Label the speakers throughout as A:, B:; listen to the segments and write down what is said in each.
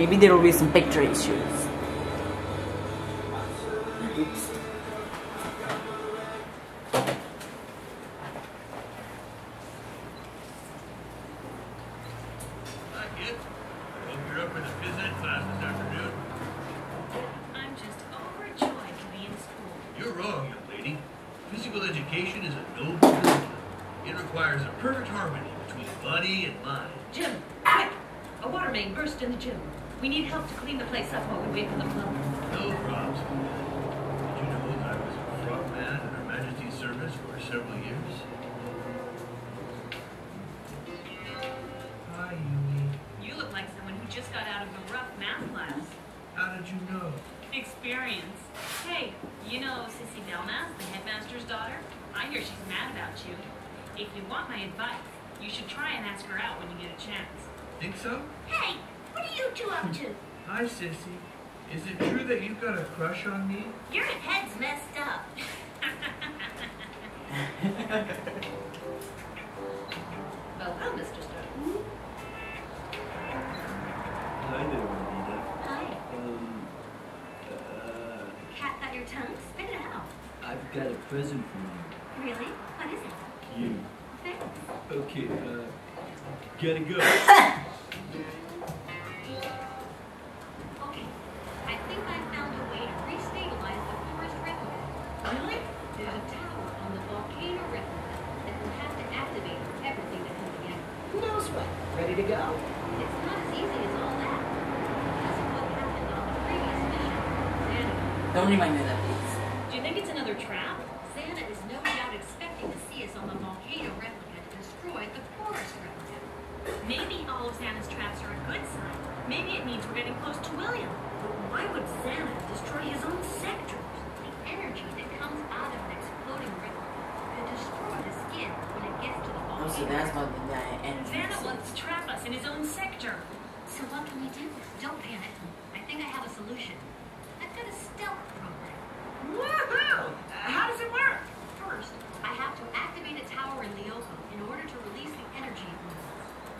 A: maybe there will be some picture issues. Oops.
B: Hi, kid. Hope you're up for the phys ed class this afternoon.
C: I'm just overjoyed to be in school.
B: You're wrong, young lady. Physical education is a noble discipline. It requires a perfect harmony between body and mind.
C: Jim, quick! A water main burst in the gym. We need help to clean the place up while we wait for the plumber.
B: No problems. Did you know that I was a front man in Her Majesty's service for several years? Hi, Yumi.
C: You look like someone who just got out of a rough math class.
B: How did you know?
C: Experience. Hey, you know Sissi Delmas, the headmaster's daughter? I hear she's mad about you. If you want my advice, you should try and ask her out when you get a chance.
B: Think so?
C: Hey, what are you two up to?
B: Hi, Sissi. Is it true that you've got a crush on me?
C: Your head's messed up. well, well, Mr. Stone.
D: Hi there, Anita.
C: Hi.
D: Um, uh,
C: Cat got your tongue? Spit it out.
D: I've got a present for you.
C: Really? What is it?
D: you. You.
C: Thanks.
D: Okay, uh, gotta go.
C: Okay. I think I found a way to restabilize the forest replica. Really? There's a tower on the volcano replica that will have to activate for everything to come together.
A: Ready to go?
C: It's not as easy as all that. Because of what happened on the previous mission. Xana.
A: Don't remind me of that, please.
C: Do you think it's another trap? Xana is no doubt expecting to see us on the volcano replica to destroy the forest replica. Maybe all of Xana's traps are a good sign. Maybe it means we're getting close to William. But why would Xana destroy his own sector? The energy that comes out of an exploding replica could destroy the Skid when it gets to the
A: Oh, so that's about the that energy.
C: Xana wants to trap us in his own sector. So what can we do? Don't panic. I think I have a solution. I've got a stealth program.
A: Woohoo! How does it work?
C: First, I have to activate a tower in Lyoko in order to release the energy it needs.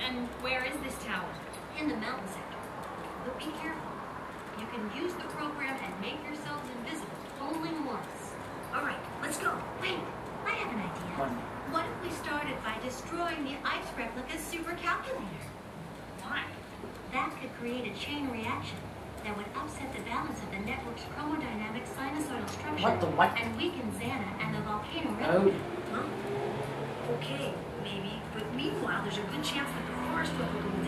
C: And where is this tower? In the mountain sector. But be careful. You can use the program and make yourselves invisible only once. All right, let's go. Wait, I have an idea.
A: One.
C: What if we started by destroying the ice replica's supercalculator? Why? That could create a chain reaction that would upset the balance of the network's chromodynamic sinusoidal structure
A: What the what?
C: and weaken Xana and the volcano
A: Oh.
C: Huh? Okay, maybe, but meanwhile, there's a good chance that the forest replica will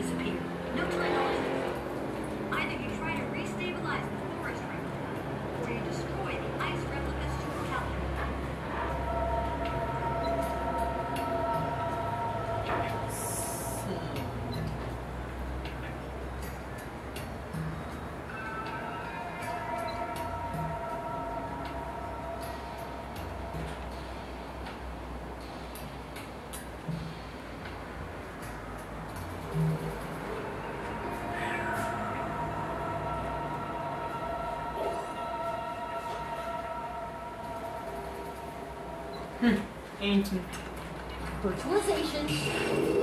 C: Hmm.
A: Ancient.
C: Virtualization. William's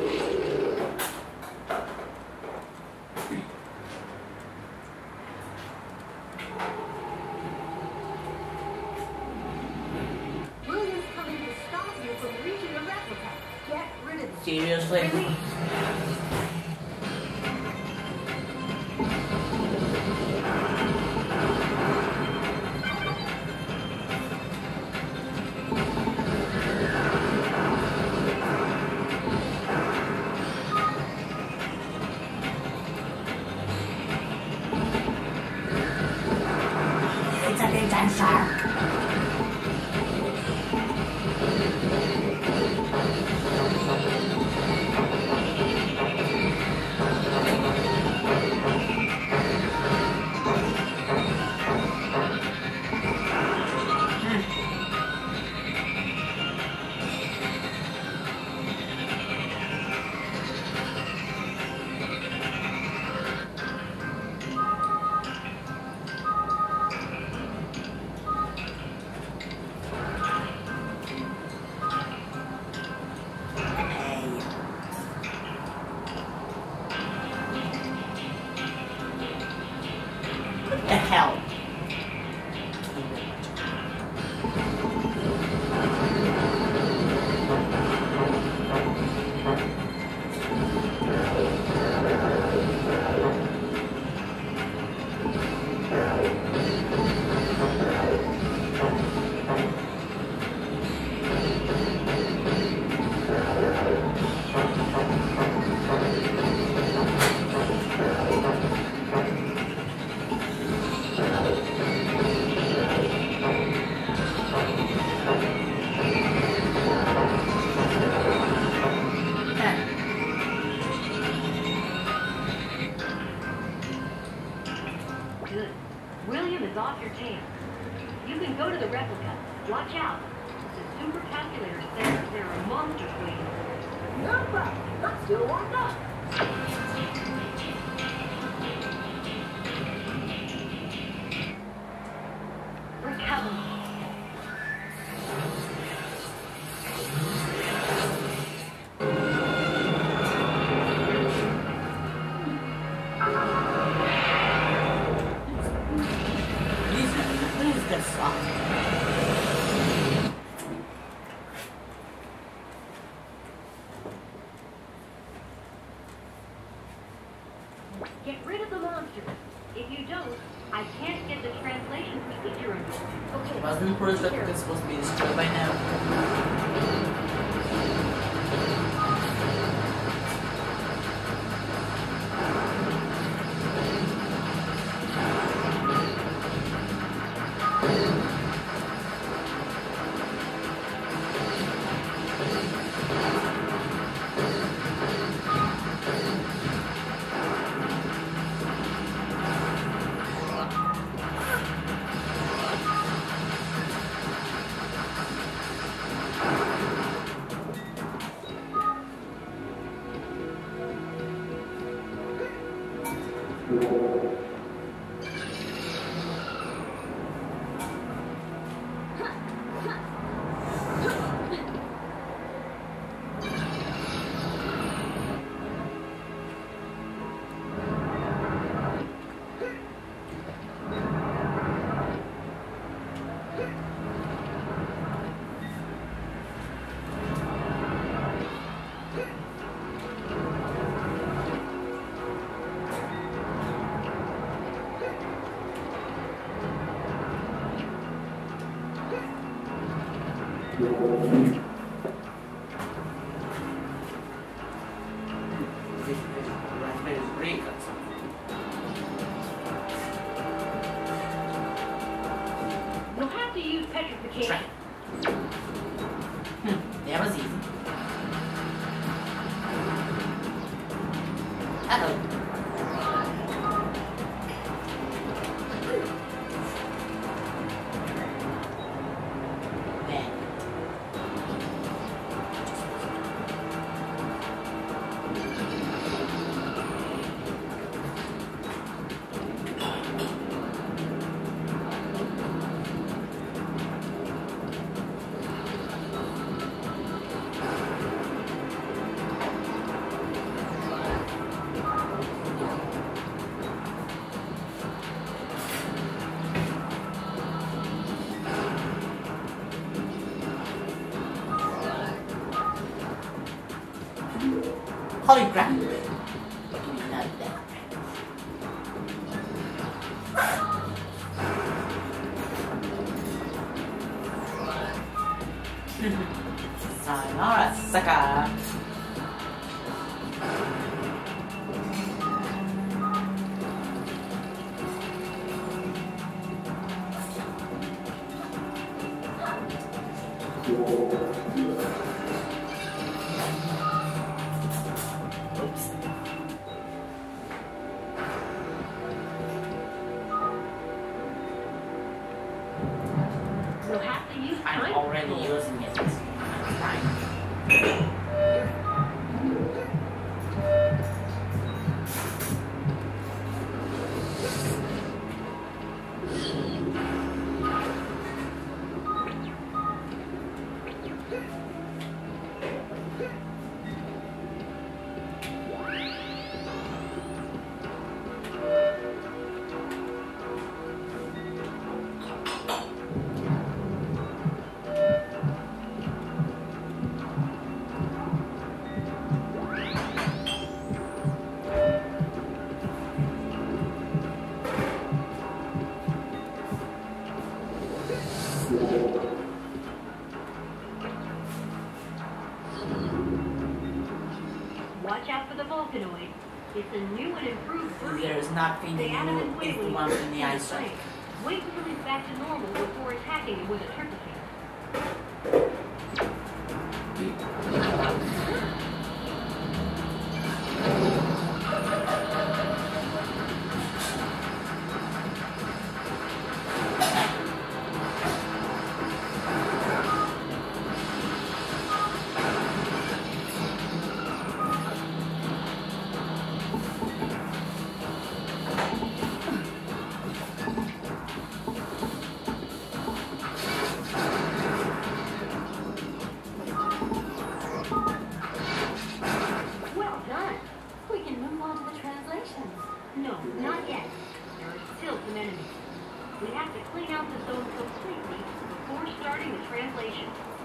C: out.
E: solid ground. Sayonara, sucker.
C: Thank It's a new and improved version.
E: There is
C: not feeding
E: the
C: new
E: is the one in the ice.
C: Wait until he's back to normal before attacking him with a turkey. have to clean out the zone completely before starting the translation.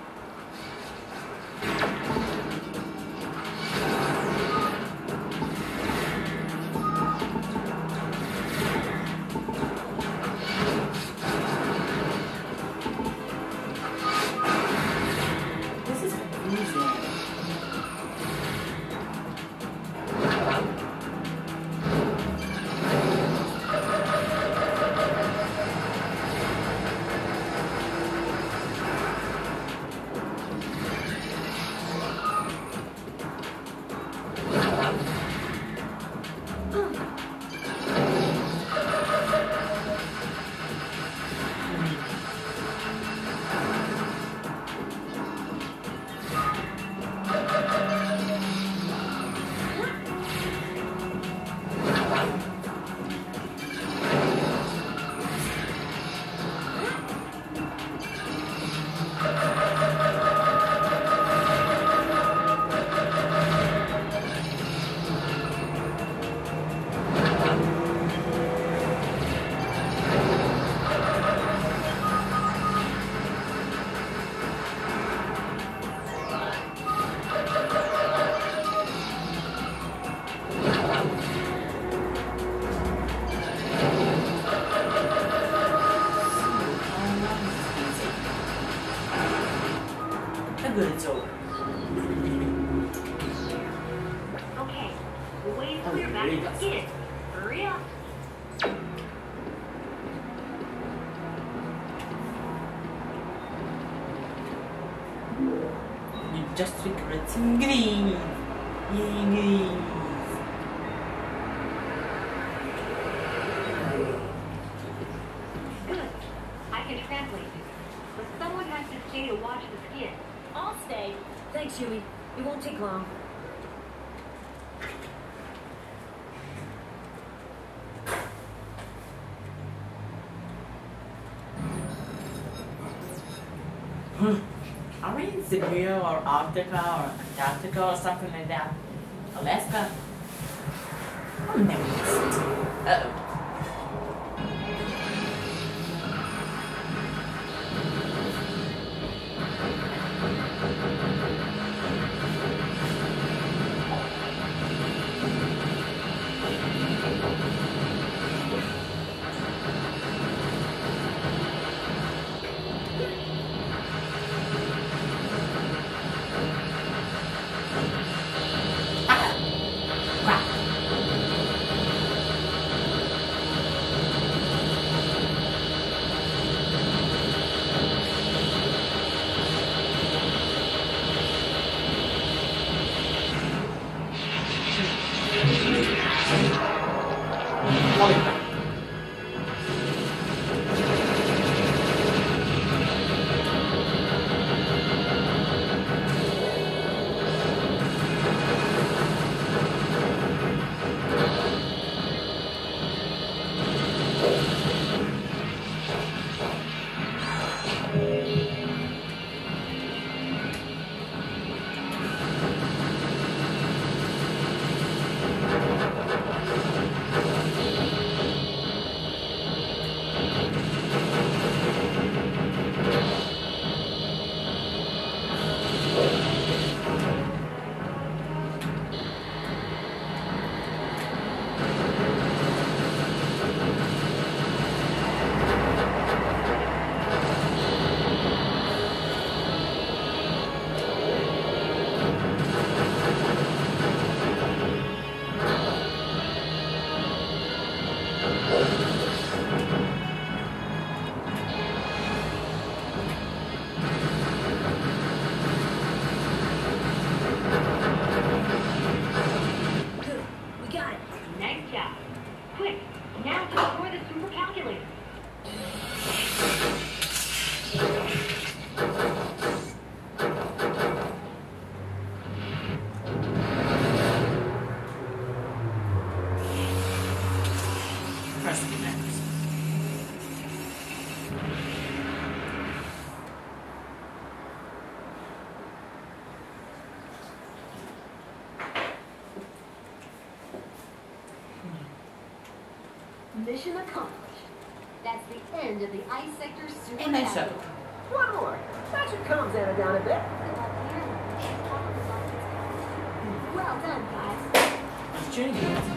E: Is confusing. Good it's over.
C: Okay, the way is clear
E: Oh,
C: back to the. Hurry up.
E: You just regret some green. Yay, green.
C: Good. I can translate. But someone has to stay to watch the skid.
A: I'll stay. Thanks, Yumi. It won't take long.
E: Are we in Siberia or Arctica or Antarctica or something like that? Alaska? I'm never missed. Uh-oh.
C: The.
E: Hmm.
C: Mission accomplished. That's the end of the ice sector super.
E: And I
C: One more. That should calm Xana down a bit.
F: Well done, guys.
E: Changing.